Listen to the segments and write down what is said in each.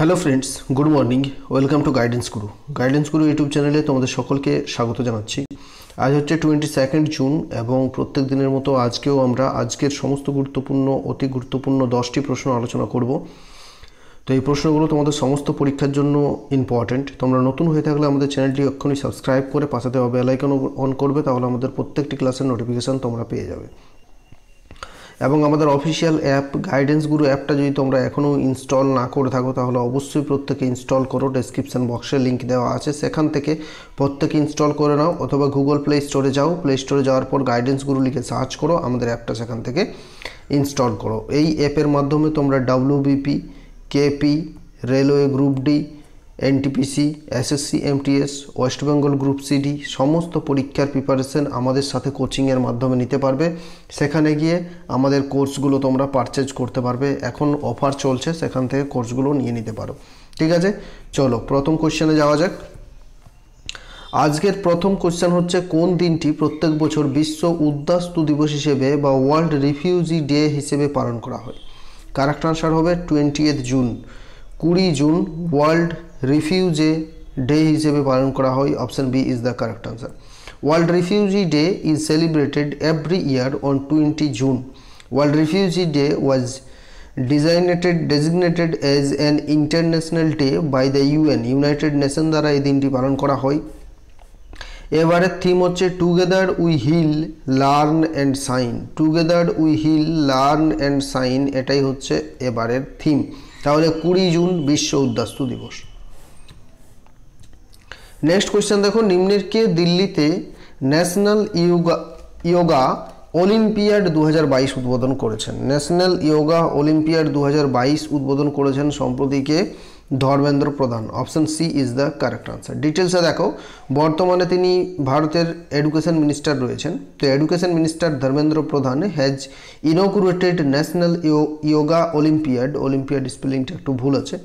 Hello friends good morning welcome to Guidance Guru Guidance Guru YouTube চ্যানেলে তোমাদের সকলকে স্বাগত জানাচ্ছি। আজ হচ্ছে টোয়েন্টি সেকেন্ড জুন এবং প্রত্যেক দিনের মতো আজকেও আমরা আজকের সমস্ত গুরুত্বপূর্ণ, অতি গুরুত্বপূর্ণ দশটি প্রশ্ন আলোচনা করব। তো এই প্রশ্নগুলো তোমাদের সমস্ত পরীক্ষার জন্য ইম্পর্ট্যান্ট তোমরা নতুন হয়ে থাকলে আমাদের চ্যানেলটি এক্ষুনি সাবস্ক্রাইব করে পাশে দেওয়া বেলাইকন অন করবে, তাহলে আমাদের প্রত্যেকটি ক্লাসের নোটিফিকেশান তোমরা পেয়ে যাবে। এবং আমাদের অফিসিয়াল অ্যাপ গাইডেন্স গুরু অ্যাপটা যদি তোমরা এখনও ইনস্টল না করে থাকো, তাহলে অবশ্যই প্রত্যেকে ইনস্টল করো। ডেসক্রিপশান বক্সে লিঙ্ক দেওয়া আছে। সেখান থেকে প্রত্যেকে ইনস্টল করে নাও অথবা গুগল প্লে স্টোরে যাও। প্লে স্টোরে যাওয়ার পর গাইডেন্স গুরু লিখে সার্চ করো, আমাদের অ্যাপটা সেখান থেকে ইনস্টল করো। এই অ্যাপের মাধ্যমে তোমরা WBP KP railway group D NTPC SSC MTS West Bengal group CD সমস্ত পরীক্ষার প্রিপারেশন আমাদের সাথে কোচিংয়ের মাধ্যমে নিতে পারবে। সেখানে গিয়ে আমাদের কোর্সগুলো তোমরা পারচেজ করতে পারবে। এখন অফার চলছে, সেখান থেকে কোর্সগুলো নিয়ে নিতে পারো। ঠিক আছে? চলো, প্রথম কোশ্চেনে যাওয়া যাক। আজকের প্রথম কোশ্চেন হচ্ছে, কোন দিনটি প্রত্যেক বছর বিশ্ব উদ্বাস্তু দিবস হিসেবে বা ওয়ার্ল্ড রিফিউজি ডে হিসেবে পালন করা হয়? কারেক্ট আনসার হবে? টোয়েন্টিয়েথ জুন কুড়ি জুন ওয়ার্ল্ড রিফিউজে ডে হিসেবে পালন করা হয় option B is the correct answer world refugee day is celebrated every year on twenty June world refugee day was designated designated as an international day by the UN United Nation দ্বারা এই দিনটি পালন করা হয়। এবারের theme হচ্ছে together we heal learn and shine together we heal learn and shine এটাই হচ্ছে এবারের থিম তাহলে কুড়ি জুন বিশ্ব উদ্বাস্তু দিবস। নেক্সট কোয়েশ্চেন দেখো, নিম্নের কে দিল্লিতে ন্যাশনাল ইয়োগা ইয়োগা অলিম্পিয়াড দু হাজার বাইশ উদ্বোধন করেছেন? ন্যাশনাল ইয়োগা অলিম্পিয়াড দু হাজার বাইশ উদ্বোধন করেছেন সম্প্রতিকে Dharmendra Pradhan. Option C is the correct answer ডিটেলসে দেখো, বর্তমানে তিনি ভারতের এডুকেশন মিনিস্টার রয়েছেন। তো education minister Dharmendra Pradhan has inaugurated national yoga olympiad olympiad স্পেলিংটা একটু ভুল আছে।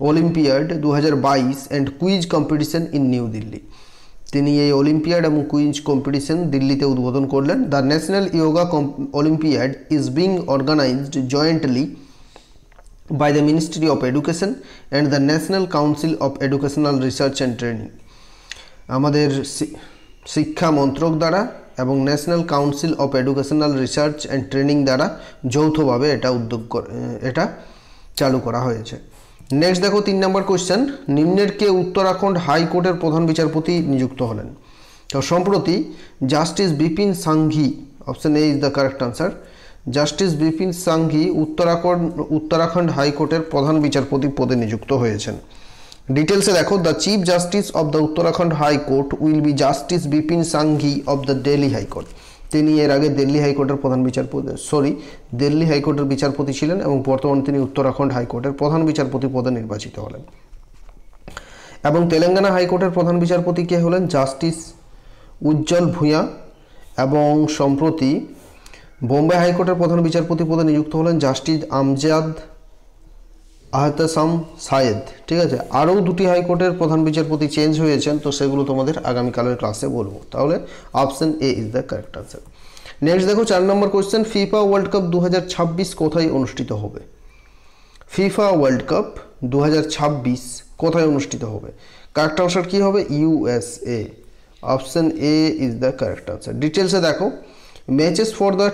অলিম্পিয়াড দু হাজার বাইশ and quiz competition in New Delhi তিনি এই অলিম্পিয়াড এবং কুইজ কম্পিটিশন দিল্লিতে উদ্বোধন করলেন। The national yoga olympiad is being organised jointly by the Ministry of Education and the National Council of Educational Research and Training আমাদের শিক্ষা মন্ত্রক দ্বারা এবং National Council of Educational Research and Training দ্বারা যৌথভাবে এটা উদ্যোগ এটা চালু করা হয়েছে। নেক্সট দেখো তিন নম্বর কোয়েশ্চেন নিম্নের কে উত্তরাখণ্ড হাইকোর্টের প্রধান বিচারপতি নিযুক্ত হলেন? তো সম্প্রতি justice Bipin Sanghi option A is the correct answer justice Bipin Sanghi Uttarakhand Uttarakhand হাইকোর্টের প্রধান বিচারপতি পদে নিযুক্ত হয়েছেন। ডিটেলসে দেখো the chief justice of the Uttarakhand high court will be justice Bipin Sanghi of the Delhi high court তিনি এর আগে দিল্লি হাইকোর্টের প্রধান বিচারপতি সরি দিল্লি হাইকোর্টের বিচারপতি ছিলেন এবং বর্তমানে তিনি উত্তরাখণ্ড হাইকোর্টের প্রধান বিচারপতি পদে নির্বাচিত হলেন। এবং তেলেঙ্গানা হাইকোর্টের প্রধান বিচারপতি কে হলেন? জাস্টিস উজ্জ্বল ভূঁয়া এবং সম্প্রতি বোম্বে হাইকোর্টের প্রধান বিচারপতি পদে নিযুক্ত হলেন জাস্টিস আমজাদ আহতাসাম সায়েদ। ঠিক আছে? আরও দুটি হাইকোর্টের প্রধান বিচারপতি চেঞ্জ হয়েছেন, তো সেগুলো তোমাদের আগামীকালের ক্লাসে বলব। তাহলে option A is the correct answer. Next দেখো, চার নম্বর কোয়েশ্চেন ফিফা ওয়ার্ল্ড কাপ দু হাজার ছাব্বিশ কোথায় অনুষ্ঠিত হবে? ফিফা ওয়ার্ল্ড কাপ দু হাজার ছাব্বিশ কোথায় অনুষ্ঠিত হবে? কারেক্ট আনসার কী হবে? USA option A is the correct answer. ডিটেলসে দেখো। Matches for the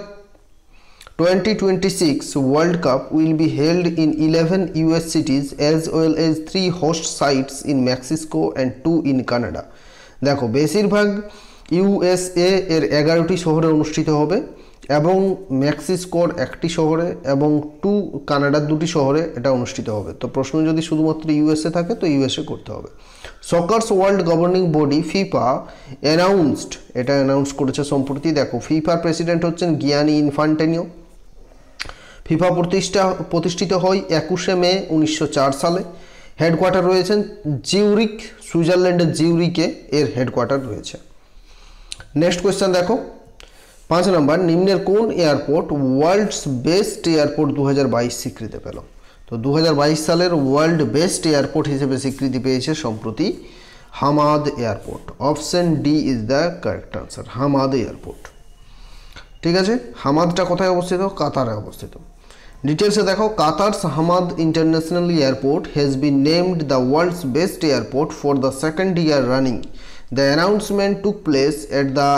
2026 World Cup will be held in 11 US cities as well as 3 host sites in Mexico and 2 in Canada. দেখো, বেশিরভাগ ইউএসএ এর এগারোটি শহরে অনুষ্ঠিত হবে এবং মেক্সিকোর একটি শহরে এবং টু কানাডার দুটি শহরে এটা অনুষ্ঠিত হবে। তো প্রশ্ন যদি শুধুমাত্র ইউএসএ থাকে, তো ইউএসএ করতে হবে। Soccer's world governing body FIFA announced এটা অ্যানাউন্স করেছে সম্প্রতি। দেখো ফিফার প্রেসিডেন্ট হচ্ছেন গিয়ানি ইনফান্টেনিও। ফিফা প্রতিষ্ঠা প্রতিষ্ঠিত হয় একুশে মে উনিশশো চার সালে। হেডকোয়ার্টার রয়েছেন জিউরিক, সুইজারল্যান্ডের জিউরিকে এর হেডকোয়ার্টার রয়েছে। নেক্সট কোয়েশ্চেন দেখো। পাঁচ নম্বর, নিম্নের কোন এয়ারপোর্ট ওয়ার্ল্ডস বেস্ট এয়ারপোর্ট দু হাজার বাইশ স্বীকৃতি পেল? তো দু হাজার বাইশ সালের ওয়ার্ল্ড বেস্ট এয়ারপোর্ট হিসেবে স্বীকৃতি পেয়েছে সম্প্রতি Hamad airport. Option D is the correct answer Hamad airport. ঠিক আছে? হামাদটা কোথায় অবস্থিত? কাতারে অবস্থিত। ডিটেলসে দেখো Qatar's Hamad international airport has been named the world's best airport for the second year running the announcement took place at the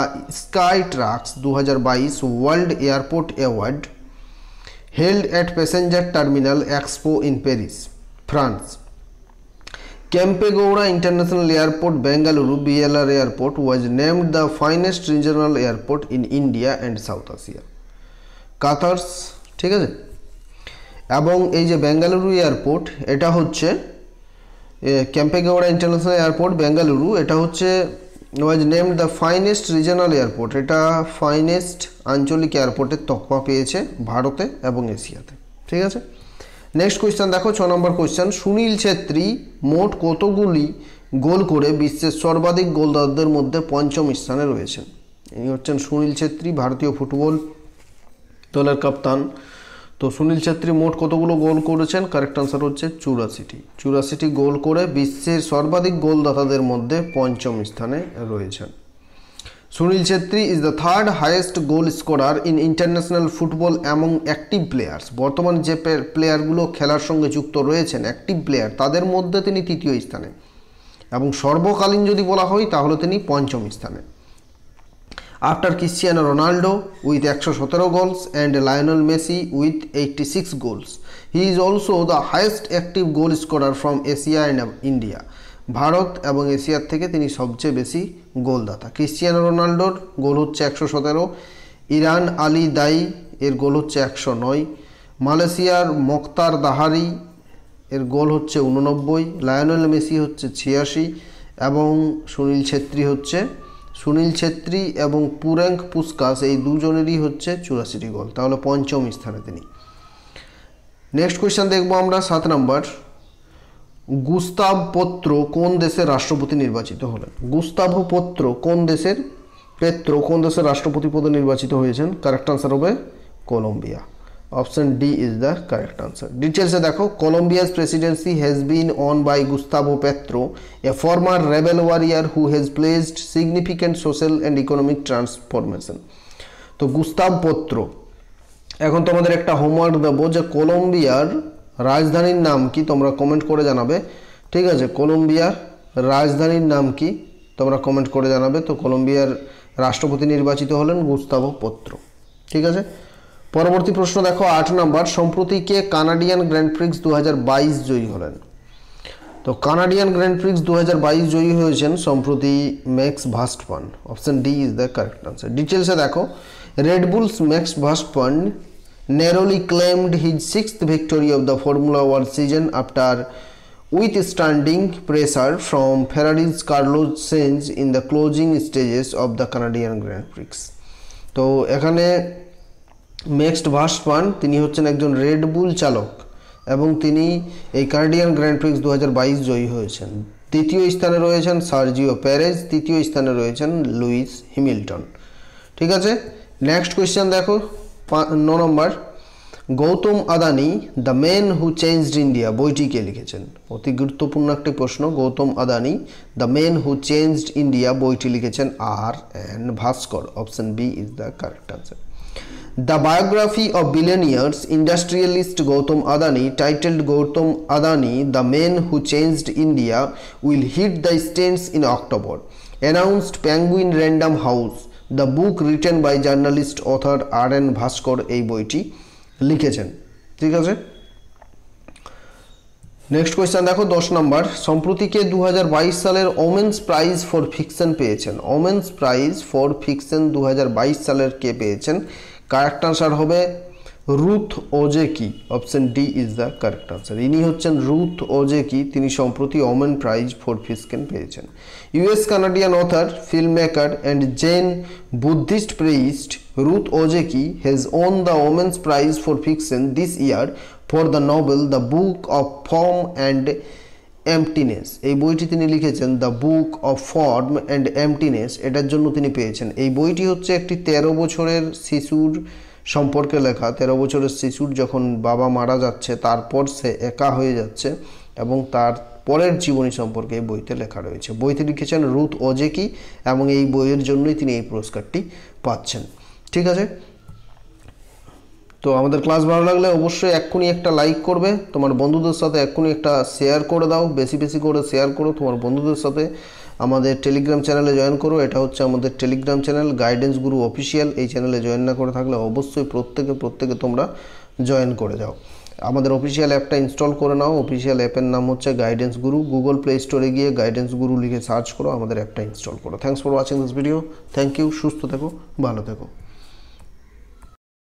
Skytrax দু হাজার বাইশ world airport award held at passenger terminal expo in paris france Kempegowda International Airport, Bengaluru BLR Airport was named the finest regional airport in India and South Asia. Qatar's ঠিক আছে এবং এই যে Bengaluru airport, এটা হচ্ছে ক্যাম্পেগৌড়া ইন্টারন্যাশনাল এয়ারপোর্ট বেঙ্গালুরু। এটা হচ্ছে, was named the finest regional airport. এটা ফাইনেস্ট আঞ্চলিক এয়ারপোর্টের তকমা পেয়েছে ভারতে এবং এশিয়াতে। ঠিক আছে? নেক্সট কোয়েশ্চেন দেখো, ছ নম্বর কোয়েশ্চেন সুনীল ছেত্রী মোট কতগুলি গোল করে বিশ্বের সর্বাধিক গোলদারদের মধ্যে পঞ্চম স্থানে রয়েছেন? ইনি হচ্ছেন সুনীল ছেত্রী, ভারতীয় ফুটবল দলের কাপ্তান। তো সুনীল ছেত্রী মোট কতগুলো গোল করেছেন? কারেক্ট আনসার হচ্ছে চুরাশিটি। চুরাশিটি গোল করে বিশ্বের সর্বাধিক গোলদাতাদের মধ্যে পঞ্চম স্থানে রয়েছেন। Sunil Chhetri is the third highest goal scorer in international football among active players বর্তমান যে প্লেয়ারগুলো খেলার সঙ্গে যুক্ত রয়েছেন অ্যাক্টিভ প্লেয়ার তাদের মধ্যে তিনি তৃতীয় স্থানে। এবং সর্বকালীন যদি বলা হয়, তাহলে তিনি পঞ্চম স্থানে। আফটার ক্রিশ্চিয়ানো রোনাল্ডো উইথ একশো সতেরো goals and Lionel Messi with eighty six goals he is also the highest active goal scorer from Asia and India Bharat এবং এশিয়ার থেকে তিনি সবচেয়ে বেশি গোলদাতা। ক্রিশ্চিয়ানো রোনাল্ডোর গোল হচ্ছে একশো সতেরো। ইরান আলী দাই এর গোল হচ্ছে একশো নয়। মালয়েশিয়ার মোক্তার দাহারি এর গোল হচ্ছে উননব্বই লায়নেল মেসি হচ্ছে ছিয়াশি এবং সুনীল ছেত্রী হচ্ছে সুনীল ছেত্রী এবং পুরেঙ্ক পুস্কাস, এই দুজনেরই হচ্ছে চুরাশিটি গোল। তাহলে পঞ্চম স্থানে তিনি। নেক্সট কোয়েশ্চেন দেখব আমরা, সাত নম্বর। গুস্তাভ পত্র কোন দেশের রাষ্ট্রপতি নির্বাচিত হলেন? গুস্তাভ পত্র কোন দেশের? পেত্র কোন দেশের রাষ্ট্রপতি পদে নির্বাচিত হয়েছেন? কারেক্ট আনসার হবে Colombia. Option D is the correct answer ডিটেলসে দেখো Colombia's presidency has been won by Gustavo Petro a former rebel warrior who has placed significant social and economic transformation তো গুস্তাভ পত্র এখন তোমাদের একটা হোমওয়ার্ক দেবো যে কলম্বিয়ার রাজধানীর নাম কি তোমরা কমেন্ট করে জানাবে। ঠিক আছে কলম্বিয়ার রাজধানীর নাম কি তোমরা কমেন্ট করে জানাবে। তো কলম্বিয়ার রাষ্ট্রপতি নির্বাচিত হলেন গুস্তাভো পত্র ঠিক আছে? পরবর্তী প্রশ্ন দেখো, আট নম্বর, সম্প্রতি কে কানাডিয়ান গ্র্যান্ড প্রিক্স দু হাজার বাইশ জয়ী হলেন? তো কানাডিয়ান গ্র্যান্ড প্রিক্স দু হাজার বাইশ জয়ী হয়েছেন সম্প্রতি Max Verst Verstappen option D is the correct answer. ডিটেলসে দেখো Red Bull's Max Verst Verstappen neroli claimed his sixth victory of the formula one season after with standing pressure from Ferrari's Carlos Sainz in the closing stages of the Canadian grand prix তো এখানে next ভার্সপান তিনি হচ্ছেন একজন red বুল চালক এবং তিনি এই Canadian grand Prix দু হাজার বাইশ জয়ী হয়েছেন। তৃতীয় স্থানে রয়েছেন সার্জিও প্যারেজ তৃতীয় স্থানে রয়েছেন লুইস হিমিল্টন ঠিক আছে? নেক্সট কোয়েশ্চেন দেখো ন নম্বর। Gautam Adani the man who changed India বইটি কে লিখেছেন? অতি গুরুত্বপূর্ণ একটি প্রশ্ন, Gautam Adani the man who changed India বইটি লিখেছেন R N Bhaskar option B is the correct answer the biography of billionaires industrialist Gautam Adani titled Gautam Adani, the man who changed India will hit the stands in October announced Penguin Random House the book written by journalist author R N Bhaskar এই বইটি লিখেছেন। ঠিক আছে? Next question দেখো, দশ নম্বর। সম্প্রতিকে দু হাজার বাইশ সালের ওমেন্স প্রাইজ ফর ফিকশন পেয়েছেন? ওমেন্স প্রাইজ ফর ফিকশন দু হাজার বাইশ সালের কে পেয়েছেন? কারেক্ট আনসার হবে Ruth Ozeki option D is the correct answer ইনি হচ্ছেন রুথ ওজেকি তিনি সম্প্রতি ওমেন প্রাইজ ফর ফিসকেন পেয়েছেন। US Canadian author filmmaker and Zen Buddhist priest Ruth Ozeki has won the women's prize for fiction this year for the novel the book of form and emptiness এই বইটি তিনি লিখেছেন the book of form and emptiness এটার জন্য তিনি পেয়েছেন। এই বইটি হচ্ছে একটি তেরো বছরের শিশুর সম্পর্কে লেখা। তেরো বছরের শিশুর যখন বাবা মারা যাচ্ছে, তারপর সে একা হয়ে যাচ্ছে এবং তার পরের জীবনী সম্পর্কে এই বইতে লেখা রয়েছে। বইতে লিখেছেন রুথ ওজেকি এবং এই বইয়ের জন্যই তিনি এই পুরস্কারটি পাচ্ছেন। ঠিক আছে? তো আমাদের ক্লাস ভালো লাগলে অবশ্যই এক্ষুনি একটা লাইক করবে, তোমার বন্ধুদের সাথে এক্ষুনি একটা শেয়ার করে দাও, বেশি বেশি করে শেয়ার করো তোমার বন্ধুদের সাথে। আমাদের টেলিগ্রাম চ্যানেলে জয়েন করো, এটা হচ্ছে আমাদের Telegram channel Guidance Guru official এই চ্যানেলে জয়েন না করে থাকলে অবশ্যই প্রত্যেকে প্রত্যেকে তোমরা জয়েন করে যাও। আমাদের অফিসিয়াল অ্যাপটা ইনস্টল করে নাও অফিসিয়াল অ্যাপের নাম হচ্ছে গাইডেন্স গুরু গুগল প্লে স্টোরে গিয়ে গাইডেন্স গুরু লিখে সার্চ করো, আমাদের অ্যাপটা ইনস্টল করো। Thanks for watching this video thank you সুস্থ থেকো, ভালো থেকো।